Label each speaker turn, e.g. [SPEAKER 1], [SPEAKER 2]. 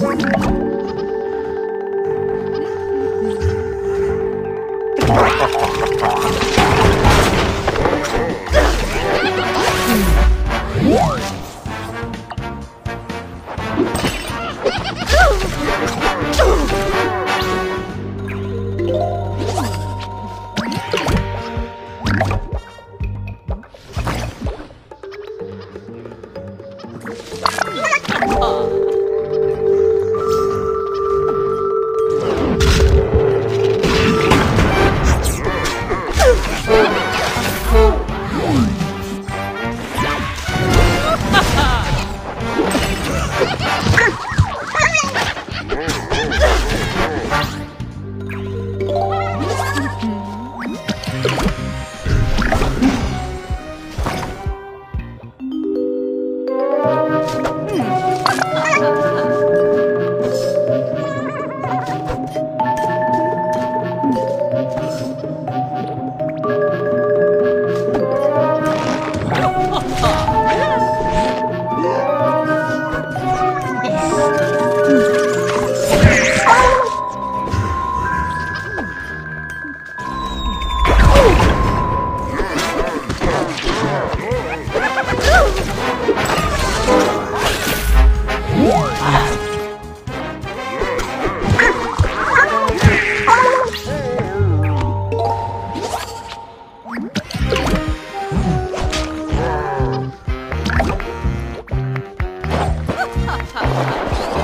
[SPEAKER 1] Oh. Thank you. 差不多